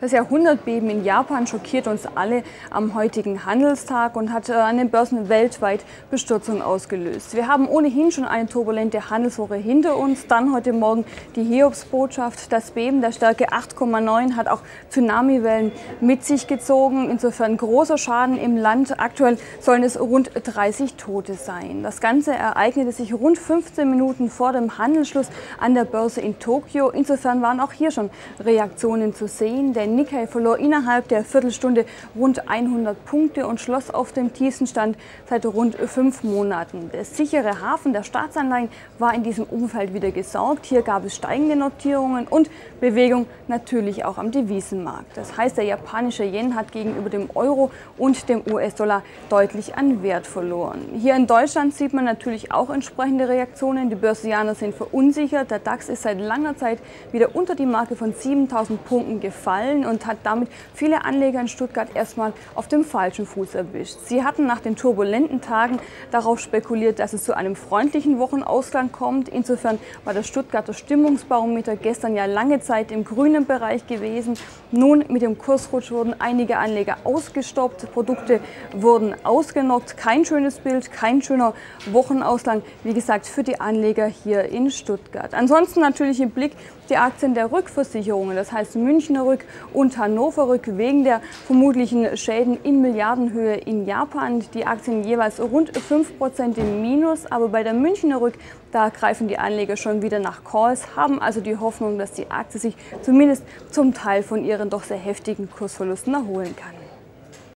Das Jahrhundertbeben in Japan schockiert uns alle am heutigen Handelstag und hat äh, an den Börsen weltweit Bestürzung ausgelöst. Wir haben ohnehin schon eine turbulente Handelswoche hinter uns. Dann heute Morgen die Hiobsbotschaft. Das Beben der Stärke 8,9 hat auch Tsunamiwellen mit sich gezogen. Insofern großer Schaden im Land. Aktuell sollen es rund 30 Tote sein. Das Ganze ereignete sich rund 15 Minuten vor dem Handelsschluss an der Börse in Tokio. Insofern waren auch hier schon Reaktionen zu sehen. Der Nikkei verlor innerhalb der Viertelstunde rund 100 Punkte und schloss auf dem tiefsten Stand seit rund fünf Monaten. Der sichere Hafen der Staatsanleihen war in diesem Umfeld wieder gesorgt. Hier gab es steigende Notierungen und Bewegung natürlich auch am Devisenmarkt. Das heißt, der japanische Yen hat gegenüber dem Euro und dem US-Dollar deutlich an Wert verloren. Hier in Deutschland sieht man natürlich auch entsprechende Reaktionen. Die Börsianer sind verunsichert. Der DAX ist seit langer Zeit wieder unter die Marke von 7000 Punkten gefallen gefallen und hat damit viele Anleger in Stuttgart erstmal auf dem falschen Fuß erwischt. Sie hatten nach den turbulenten Tagen darauf spekuliert, dass es zu einem freundlichen Wochenausgang kommt. Insofern war das Stuttgarter Stimmungsbarometer gestern ja lange Zeit im grünen Bereich gewesen. Nun mit dem Kursrutsch wurden einige Anleger ausgestoppt, Produkte wurden ausgenockt. Kein schönes Bild, kein schöner Wochenausgang, wie gesagt, für die Anleger hier in Stuttgart. Ansonsten natürlich im Blick die Aktien der Rückversicherungen, das heißt Münchner Rück und Hannover Rück wegen der vermutlichen Schäden in Milliardenhöhe in Japan. Die Aktien jeweils rund 5% im Minus, aber bei der Münchner Rück, da greifen die Anleger schon wieder nach Calls, haben also die Hoffnung, dass die Aktie sich zumindest zum Teil von ihren doch sehr heftigen Kursverlusten erholen kann.